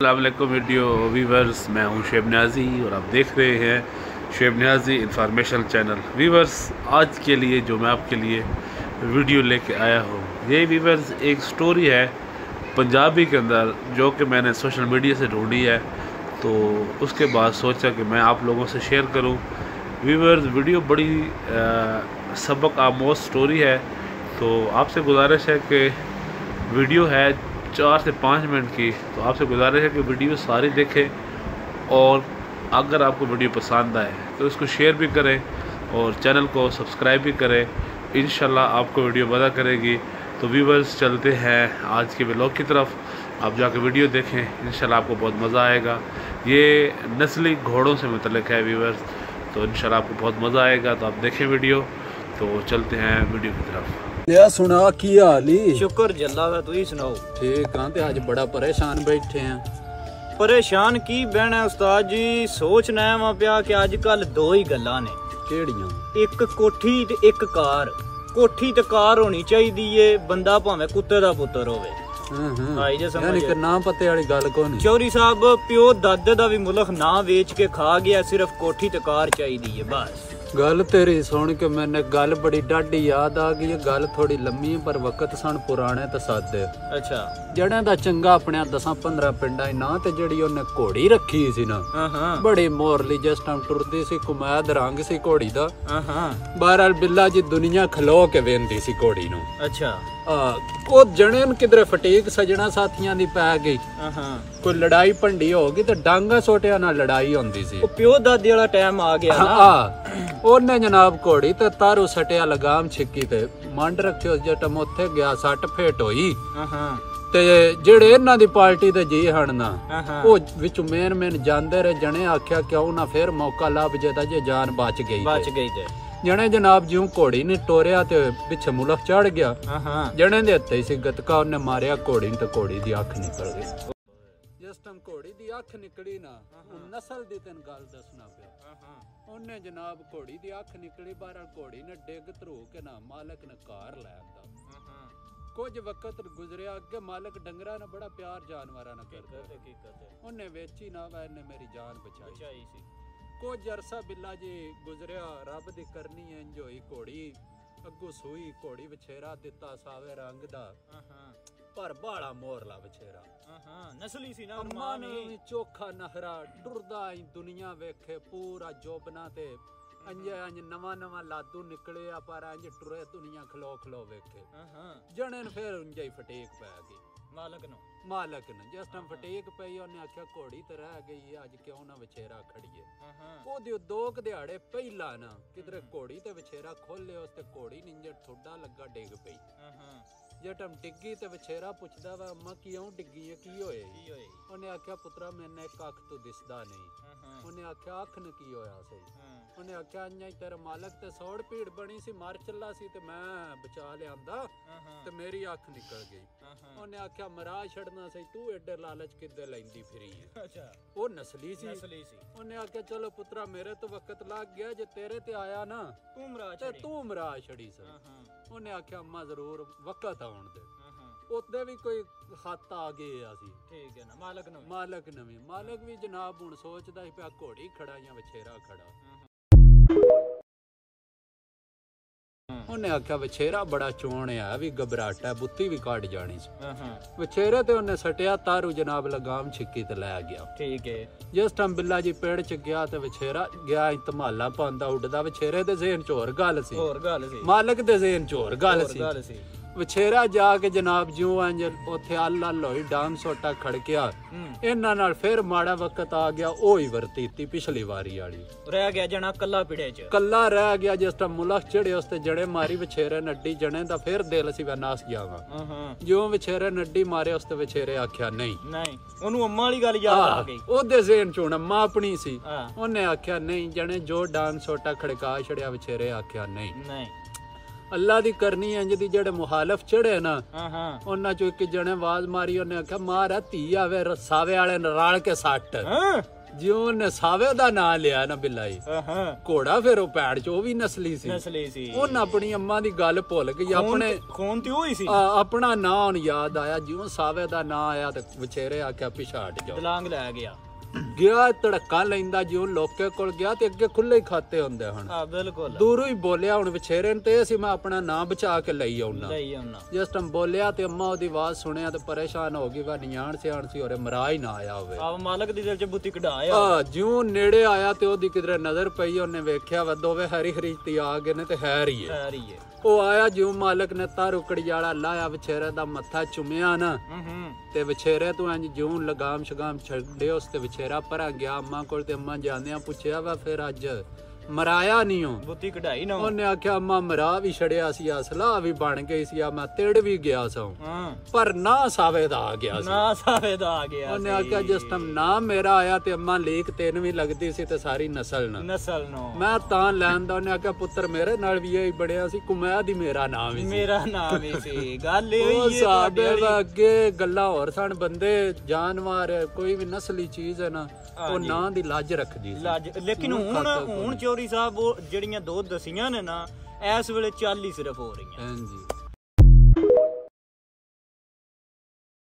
अल्लाम video viewers मैं हूँ शेब न्याजी और आप देख रहे हैं Sheb Niazi information channel. Viewers आज के लिए जो मैं आपके लिए वीडियो लेके आया हूँ ये वीवर्स एक स्टोरी है पंजाबी के अंदर जो कि मैंने सोशल मीडिया से ढूंढी है। तो उसके बाद सोचा कि मैं आप लोगों से शेयर करूँ। वीवर्स वीडियो बड़ी आ, सबक आमोज स्टोरी है। तो आपसे गुजारिश है कि वीडियो है चार से पाँच मिनट की तो आपसे गुजारिश है कि वीडियो सारी देखें और अगर आपको वीडियो पसंद आए तो इसको शेयर भी करें और चैनल को सब्सक्राइब भी करें। इन आपको वीडियो मज़ा करेगी। तो व्यूवर्स चलते हैं आज के ब्लॉग की तरफ़। आप जाके वीडियो देखें इन आपको बहुत मज़ा आएगा। ये नस्ली घोड़ों से मतलब है व्यूवर्स तो इन आपको बहुत मज़ा आएगा। तो आप देखें वीडियो तो चलते हैं वीडियो की तरफ़। ਲਿਆ ਸੁਣਾ ਕੀ ਹਾਲ ਈ? ਸ਼ੁਕਰ ਜੱਲਾ ਦਾ ਤੁਸੀਂ ਸੁਣਾਓ? ਠੀਕ ਆ ਤੇ ਅੱਜ ਬੜਾ ਪਰੇਸ਼ਾਨ ਬੈਠੇ ਆ। ਪਰੇਸ਼ਾਨ ਕੀ ਬਹਿਣਾ ਉਸਤਾਦ ਜੀ? ਸੋਚਣਾ ਵਾ ਪਿਆ ਕਿ ਅੱਜ ਕੱਲ ਦੋ ਹੀ ਗੱਲਾਂ ਨੇ। ਕਿਹੜੀਆਂ? ਇੱਕ ਕੋਠੀ ਤੇ ਇੱਕ ਕਾਰ। ਕੋਠੀ ਤੇ ਕਾਰ ਹੋਣੀ ਚਾਹੀਦੀ ਏ ਬੰਦਾ ਭਾਵੇਂ ਕੁੱਤੇ ਦਾ ਪੁੱਤਰ ਹੋਵੇ। ਹਾਂ ਹਾਂ। ਆਈ ਜੇ ਸਮਝ ਯਾਨੀ ਕਿ ਨਾ ਪਤੇ ਵਾਲੀ ਗੱਲ ਕੋ ਨਹੀਂ। ਚੌਰੀ ਸਾਹਿਬ ਪਿਓ ਦਾਦੇ ਦਾ ਵੀ ਮੁਲਕ ਨਾ ਵੇਚ ਕੇ ਖਾ ਗਿਆ ਸਿਰਫ ਕੋਠੀ ਤੇ ਕਾਰ ਚਾਹੀਦੀ ਏ ਬਸ। ਗੱਲ ਤੇਰੀ ਸੁਣ ਕੇ ਮੈਨੇ ਗੱਲ ਬੜੀ ਡਾਢੀ ਯਾਦ ਆ ਗਈ ਇਹ ਗੱਲ ਥੋੜੀ ਲੰਮੀ ਹੈ, ਪਰ ਵਕਤ ਸਣ ਪੁਰਾਣੇ ਤੇ ਸਾਦੇ ਅੱਛਾ। ਜੜਿਆਂ ਦਾ ਚੰਗਾ ਆਪਣੇ 10 15 ਪਿੰਡਾਂ 'ਚ ਨਾ ਤੇ ਜਿਹੜੀ ਉਹਨੇ ਘੋੜੀ ਰੱਖੀ ਸੀ ਨਾ ਹਾਂ ਹਾਂ। ਬੜੀ ਮੋਰਲੀ ਜਿਸ ਟਾਈਮ ਟੁਰਦੀ ਸੀ ਕੁਮੈਦ ਰੰਗ ਸੀ ਘੋੜੀ ਦਾ। ਹਾਂ ਹਾਂ। ਬਹਰਾਲ ਬਿੱਲਾ ਜੀ ਦੁਨੀਆ ਖਲੋ ਕੇ ਵੇਂਦੀ ਸੀ ਘੋੜੀ ਨੂੰ। ਅੱਛਾ। ਉਹ ਜਣੇ ਨੂੰ ਕਿਧਰੇ ਫਟੀਕ ਸਜਣਾ ਸਾਥੀਆਂ ਦੀ ਪੈ ਗਈ। ਹਾਂ ਕੋਈ ਲੜਾਈ ਭੰਡੀ ਹੋ ਗਈ ਤੇ ਡਾਂਗਾ ਸੋਟਿਆਂ ਨਾਲ ਲੜਾਈ ਹੁੰਦੀ ਸੀ। ਉਹ ਪਿਓ ਦਾਦੇ ਵਾਲਾ ਟਾਈਮ ਆ ਗਿਆ ਨਾ। ਉਹਨੇ ਜਨਾਬ ਘੋੜੀ ਤੇ ਤਾਰੂ ਸਟਿਆ ਲਗਾਮ ਛਿੱਕੀ ਤੇ ਮੰਡ ਰੱਖਿਓ ਜਟਮ ਉੱਥੇ ਗਿਆ ਸੱਟ ਫੇਟ ਹੋਈ। ਹਾਂ ਤੇ ਜਿਹੜੇ ਇਹਨਾਂ ਦੀ ਪਾਰਟੀ ਦੇ ਜੀ ਹਣ ਨਾ ਹਾਂ ਹਾਂ ਉਹ ਵਿੱਚ ਮੇਨ ਮੇਨ ਜਾਂਦੇ ਰਹੇ ਜਣੇ ਆਖਿਆ ਕਿਉਂ ਨਾ ਫੇਰ ਮੌਕਾ ਲੱਭ ਜੇ ਤਾਂ ਜੇ ਜਾਨ ਬਚ ਗਈ ਬਚ। ਗਈ ਤੇ। ਜਣੇ ਜਨਾਬ ਜਿਉਂ ਘੋੜੀ ਨੇ ਟੋਰਿਆ ਤੇ ਪਿੱਛੇ ਮੁਲਕ ਚੜ ਗਿਆ। ਹਾਂ ਹਾਂ ਜਣੇ ਦੇ ਹੱਥੇ ਸੀ ਗਤਕਾ ਉਹਨੇ ਮਾਰਿਆ ਘੋੜੀ ਨੂੰ ਤੇ ਘੋੜੀ ਦੀ ਅੱਖ ਨਿਕਲ ਗਈ। ਜਿਸ ਟਾਈਮ ਘੋੜੀ ਦੀ ਅੱਖ ਨਿਕਲੀ ਨਾ ਉਹ ਨਸਲ ਦੀ ਤੈਨੂੰ ਗੱਲ ਦੱਸਣਾ ਪਿਆ। ਉਹਨੇ ਜਨਾਬ ਘੋੜੀ ਦੀ ਅੱਖ ਨਿਕਲੀ ਬਾਹਰ ਘੋੜੀ ਨੇ ਡਿੱਗ ਧਰੂ ਕੇ ਨਾ ਮਾਲਕ ਨੇ ਕਾਰ ਲੈ ਆਂਦਾ। ਕੁਝ ਵਕਤ ਗੁਜ਼ਰਿਆ ਅੱਗੇ ਮਾਲਕ ਡੰਗਰਾਂ ਨਾਲ ਬੜਾ ਪਿਆਰ ਜਾਨਵਰਾਂ ਨਾਲ ਕਰਦਾ ਉਹਨੇ ਵੇਚੀ ਨਾ ਵਾ ਇਹਨੇ ਮੇਰੀ ਜਾਨ ਬਚਾਈ ਸੀ। ਕੁਝ ਅਰਸਾ ਬਿੱਲਾ ਜੀ ਗੁਜ਼ਰਿਆ ਰੱਬ ਦੀ ਕਰਨੀ ਇੰਜ ਹੋਈ ਘੋੜੀ। ਅੱਗੋਂ ਸੂਈ ਘੋੜੀ ਵਿਛੇਰਾ ਦਿੱਤਾ ਸਾਵੇ ਰੰਗ ਦਾ। ਹਾਂ ਪਰ ਬਾਲਾ ਮੋਰਲਾ ਵਿਛੇਰਾ ਹਾਂ ਨਸਲੀ ਸੀ ਨਾ ਅੰਮਾ ਮਾਂ ਨੂੰ ਨੇ ਵੀ ਚੋਖਾ ਨਹਰਾ ਟੁਰਦਾ ਹੀ ਦੁਨੀਆ ਵੇਖੇ ਪੂਰਾ ਜੋਬਨਾ ਤੇ ਅੰਜ ਅੰਜ ਨਵਾਂ ਨਵਾਂ ਲਾਦੂ ਨਿਕਲੇ ਆ ਪਰ ਅੰਜ ਟੁਰੇ ਦੁਨੀਆ ਖਲੋ ਖਲੋ ਵੇਖੇ। ਹਾਂ ਹਾਂ ਜਣੇ ਨੂੰ ਫੇਰ ਉਂਝ ਹੀ ਫਟੇਕ ਪੈ ਗਈ। ਮਾਲਕ ਨੂੰ? ਮਾਲਕ ਨੇ। ਜਿਸ ਟਾਈਮ ਫਟੇਕ ਪਈ ਉਹਨੇ ਆਖਿਆ ਘੋੜੀ ਤੇ ਰਹਿ ਗਈ ਅੱਜ ਕਿਉਂ ਨਾ ਵਿਛੇਰਾ ਖੜੀਏ? ਹਾਂ ਹਾਂ ਉਹਦੇ ਦੋ ਕੁ ਦਿਹਾੜੇ ਪਹਿਲਾਂ ਨਾ ਕਿਧਰੇ ਘੋੜੀ ਤੇ ਵਿਛੇਰਾ ਖੋਲੇ ਉਸ ਤੇ ਘੋੜੀ ਨਿੰਜਰ ਥੋੜਾ ਲੱਗਾ ਡਿੱਗ ਪਈ। ਹਾਂ ਹਾਂ ਜੇ ਟਮ ਡਿੱਗੀ ਤੇ ਵਿਛੇਰਾ ਪੁੱਛਦਾ ਵਾ ਅੰਮਾ ਕਿਉਂ ਡਿੱਗੀ ਹੈ ਕੀ ਹੋਏ ਉਹਨੇ ਆਖਿਆ ਪੁੱਤਰਾ ਮੈਨੇ ਇੱਕ ਅੱਖ ਤੋਂ ਦਿਸਦਾ ਨਹੀਂ। ਉਹਨੇ ਆਖਿਆ ਅੱਖ ਨੂੰ ਕੀ ਹੋਇਆ ਸੀ? ਹਾਂ। ਉਹਨੇ ਆਖਿਆ ਅੰਜਾਈ ਤੇਰਾ ਮਾਲਕ ਤੇ ਸੌੜ ਭੀੜ ਬਣੀ ਸੀ ਮਰ ਚੱਲਾ ਸੀ ਤੇ ਮੈਂ ਬਚਾ ਲਿਆਂਦਾ ਹਾਂ ਹਾਂ। ਤੇ ਮੇਰੀ ਅੱਖ ਨਿਕਲ ਗਈ। ਹਾਂ ਹਾਂ। ਉਹਨੇ ਆਖਿਆ ਮਰਾ ਛੱਡਣਾ ਸੀ ਤੂੰ ਐਡੇ ਲਾਲਚ ਕਿੱਦੇ ਲੈਂਦੀ ਫਿਰੀ ਹੈ ਅੱਛਾ। ਉਹ ਨਸਲੀ ਸੀ। ਨਸਲੀ ਸੀ। ਉਹਨੇ ਆਖਿਆ ਚਲੋ ਪੁੱਤਰਾ ਮੇਰੇ ਤੋਂ ਵਕਤ ਲੱਗ ਗਿਆ ਜੇ ਤੇਰੇ ਤੇ ਆਇਆ ਨਾ ਤੂੰ ਮਰਾ ਛੜੀ ਤੂੰ ਮਰਾ ਛੜੀ ਸੀ। ਹਾਂ ਹਾਂ। ਉਹਨੇ ਆਖਿਆ ਅੰਮਾ ਜ਼ਰੂਰ ਵਕਤ ਆਉਣ ਦੇ। ਹਾਂ ਹਾਂ ਉੱਤੇ ਵੀ ਕੋਈ ਹੱਥ ਆ ਗਏ ਆ ਸੀ ਠੀਕ ਹੈ ਨਾ ਮਾਲਕ ਨੂੰ ਵੀ। ਮਾਲਕ ਨਵੀਂ। ਮਾਲਕ ਵੀ ਜਨਾਬ ਹੁਣ ਸੋਚਦਾ ਸੀ ਪਿਆ ਘੋੜੀ ਖੜਾ ਜਾਂ ਵਿਛੇਰਾ ਖੜਾ। ਉਹਨੇ ਆਖਿਆ ਵਿਛੇਰਾ ਬੜਾ ਚੋਣ ਆ ਵੀ ਘਬਰਾਟਾ ਬੁੱਤੀ ਵੀ ਕੱਢ ਜਾਣੀ ਸੀ। ਹਾਂ ਹਾਂ। ਵਿਛੇਰੇ ਤੇ ਉਹਨੇ ਸਟਿਆ ਤਾਰੂ ਜਨਾਬ ਲਗਾਮ ਛਿੱਕੀ ਤੇ ਲੈ ਗਿਆ। ਠੀਕ ਹੈ। ਜਿਸ ਟਾਈਮ ਬਿੱਲਾ ਜੀ ਪੇੜ ਚ ਗਿਆ ਤੇ ਵਿਛੇਰਾ ਗਿਆ ਧਮਾਲਾ ਪਾਉਂਦਾ ਉੱਡਦਾ ਵਿਛੇਰੇ ਦੇ ਜ਼ੇਨ ਚ ਹੋਰ ਗੱਲ ਸੀ। ਹੋਰ ਗੱਲ ਸੀ। ਮਾਲਕ ਦੇ ਜ਼ੇਨ ਚ ਹੋਰ ਗੱਲ ਸੀ। ਵਿਛੇਰਾ ਜਾ ਕੇ ਜਨਾਬ ਜਿਉਂ ਅੰਜ ਉੱਥੇ ਅੱਲ ਹੋਈ ਡਾਂਗ ਸੋਟਾ ਖੜਕਿਆ। ਇਹਨਾਂ ਨਾਲ ਫਿਰ ਮਾੜਾ ਵਕਤ ਆ ਗਿਆ ਉਹ ਹੀ ਵਰਤੀਤੀ ਪਿਛਲੀ ਵਾਰੀ ਵਾਲੀ। ਰਹਿ ਗਿਆ ਜਣਾ ਕੱਲਾ ਪਿੜੇ ਚ। ਕੱਲਾ ਰਹਿ ਗਿਆ ਜਿਸ ਟਾਈਮ ਮੁਲਕ ਚੜੇ ਉਸ ਤੇ ਜੜੇ ਮਾਰੀ ਵਿਛੇਰੇ ਨੱਡੀ ਜਣੇ ਦਾ ਫਿਰ ਦਿਲ ਸੀ ਵੇ ਨਾਸ ਜਾਵਾਂ ਹਾਂ ਹਾਂ। ਜਿਉਂ ਵਿਛੇਰੇ ਨੱਡੀ ਮਾਰੇ ਉਸ ਤੇ ਵਿਛੇਰੇ ਆਖਿਆ ਨਹੀਂ। ਨਹੀਂ ਉਹਨੂੰ ਅੰਮਾ ਵਾਲੀ ਗੱਲ ਯਾਦ ਆ ਗਈ। ਉਹਦੇ ਜ਼ੇਨ ਚ ਹੁਣ ਮਾਂ ਆਪਣੀ ਸੀ। ਉਹਨੇ ਆਖਿਆ ਨਹੀਂ ਜਣੇ ਜੋ ਡਾਂਗ ਸੋਟਾ ਖੜਕਾ ਛੜਿਆ ਵਿਛੇਰੇ ਆਖਿਆ ਨਹੀਂ। ਨਹੀਂ। ਅੱਲਾ ਦੀ ਕਰਨੀ ਇੰਜ ਦੀ ਜਿਹੜੇ ਮੁਹਾਲਫ ਚੜੇ ਨਾ ਹਾਂ ਹਾਂ। ਉਹਨਾਂ ਚੋਂ ਇੱਕ ਜਣੇ ਆਵਾਜ਼ ਮਾਰੀ ਉਹਨੇ ਆਖਿਆ ਮਾਰਾ ਧੀ ਆਵੇ ਰਸਾਵੇ ਵਾਲੇ ਨਾਲ ਰਲ ਕੇ ਸੱਟ। ਹਾਂ। ਜਿਉਂ ਨੇ ਸਾਵੇ ਦਾ ਨਾਂ ਲਿਆ ਨਾ ਬਿਲਾਈ ਹਾਂ ਘੋੜਾ ਫਿਰ ਉਹ ਪੈੜ ਚ ਉਹ ਵੀ ਨਸਲੀ ਸੀ। ਨਸਲੀ ਸੀ। ਉਹਨ ਆਪਣੀ ਅੰਮਾ ਦੀ ਗੱਲ ਭੁੱਲ ਗਈ ਆਪਣੇ ਖੂਨ ਤੇ ਉਹ ਸੀ। ਆਪਣਾ ਨਾਂ ਹੁਣ ਯਾਦ ਆਇਆ ਜਿਉਂ ਸਾਵੇ ਦਾ ਨਾਂ ਆਇਆ ਤੇ ਵਿਚੇਰੇ ਆਖਿਆ ਪਿਛਾ ਹਟ ਜਾਓ। ਦਲਾਂਗ ਲੈ ਗਿਆ। ਗਿਆ ਧੜਕਾ ਲੈਂਦਾ ਜਿਉਂ ਲੋਕੇ ਕੋਲ ਗਿਆ ਤੇ ਅੱਗੇ ਖੁੱਲੇ ਹੀ ਖਾਤੇ ਹੁੰਦੇ ਹੁਣ ਆ ਬਿਲਕੁਲ। ਦੂਰੋਂ ਹੀ ਬੋਲਿਆ ਹੁਣ ਵਿਚੇਰੇ ਨੇ ਤੇ ਅਸੀਂ ਮੈਂ ਆਪਣਾ ਨਾਂ ਬਚਾ ਕੇ ਲਈ ਆਉਣਾ ਲਈ ਆਉਣਾ ਜਿਸ ਟਾਈਮ ਬੋਲਿਆ ਤੇ ਅੰਮਾ ਉਹਦੀ ਆਵਾਜ਼ ਸੁਣਿਆ ਤੇ ਪਰੇਸ਼ਾਨ ਹੋ ਗਈ ਵਾ ਨਿਆਣ ਸਿਆਣ ਸੀ ਔਰੇ ਮਰਾ ਹੀ ਨਾ ਆਇਆ ਹੋਵੇ। ਆਪ ਮਾਲਕ ਦੀ ਦਿਲ ਚ ਬੁੱਤੀ ਕਢਾਇਆ ਆ ਜਿਉਂ ਨੇੜੇ ਆਇਆ ਤੇ ਉਹਦੀ ਕਿਧਰੇ ਨਜ਼ਰ ਪਈ ਉਹਨੇ ਵੇਖਿਆ ਵਾ ਦੋਵੇਂ ਹਰੀ ਹਰੀਤੀ ਆ ਗਏ ਨੇ ਤੇ ਹੈਰ ਹੀ ਹੈ। ਖੈਰ ਹੀ ਹੈ। ਉਹ ਆਇਆ ਜਿਉਂ ਮਾਲਕ ਨੇ ਤਾਰ ਉਕੜੀ ਵਾਲਾ ਲਾਇਆ ਵਿਚੇਰੇ ਦਾ ਮੱਥਾ ਚੁੰਮਿਆ ਨਾ ਹੂੰ ਹੂੰ। ਤੇ ਵਿਚੇਰੇ ਤੋਂ ਇੰਜ ਜਿਉਂ ਲਗਾਮ ਸ਼ਗਾਮ ਛੱਡੇ ਉਸ ਤੇ ਵਿਚੇਰਾ ਭਰਾ ਗਿਆ। ਅੰਮਾ ਕੋਲ ਤੇ ਅੰਮਾ ਜਾਂਦਿਆਂ ਪੁੱਛਿਆ ਵਾ ਫਿਰ ਅੱਜ ਮਰਾਇਆ ਨਹੀਂ ਉਹ। ਬੁੱਤੀ ਕਢਾਈ ਨਾ ਉਹਨੇ ਆਖਿਆ ਅੰਮਾ ਮਰਾ ਵੀ ਛੜਿਆ ਸੀ ਅਸਲਾ ਵੀ ਬਣ ਗਈ ਸੀ ਆ ਮੈਂ ਤੇੜ ਵੀ ਗਿਆ ਸਾਂ। ਹਾਂ। ਪਰ ਨਾ ਸਾਵੇ ਦਾ ਆ ਗਿਆ ਸੀ। ਨਾ ਸਾਵੇ ਦਾ ਆ ਗਿਆ ਉਹਨੇ ਆਖਿਆ ਜਿਸ ਟਾਈਮ ਨਾ ਮੇਰਾ ਆਇਆ ਤੇ ਅੰਮਾ ਲੀਕ ਤੈਨੂੰ ਵੀ ਲੱਗਦੀ ਸੀ ਤੇ ਸਾਰੀ ਨਸਲ ਨਾਲ ਨਸਲ ਨੂੰ। ਮੈਂ ਤਾਂ ਲੈਣ ਦਾ ਉਹਨੇ ਆਖਿਆ ਪੁੱਤਰ ਮੇਰੇ ਨਾਲ ਵੀ ਇਹ ਬਣਿਆ ਸੀ ਕੁਮੈਦ ਹੀ ਮੇਰਾ ਨਾਮ ਵੀ ਸੀ। ਮੇਰਾ ਨਾਮ ਹੀ ਸੀ। ਗੱਲ ਇਹ ਹੋਈ ਹੈ। ਦਾ ਅੱਗੇ ਗੱਲਾਂ ਹੋਰ ਸਨ ਬੰਦੇ ਜਾਨਵਰ ਕੋਈ ਵੀ ਨਸਲੀ ਚੀਜ਼ ਹੈ ਨਾ ਉਹ ਨਾਂ ਦੀ ਲੱਜ ਰੱਖਦੀ ਸੀ। ਲੱਜ ਲੇਕਿਨ ਹੁਣ ਹੁਣ ਚੋਰੀ ਸਾਹਿਬ, ਉਹ ਜਿਹੜੀਆਂ ਦੋ ਦਸੀਆਂ ਨੇ ਨਾ, ਇਸ ਵੇਲੇ 40 ਸਿਰਫ ਹੋ ਰਹੀਆਂ। ਹਾਂਜੀ।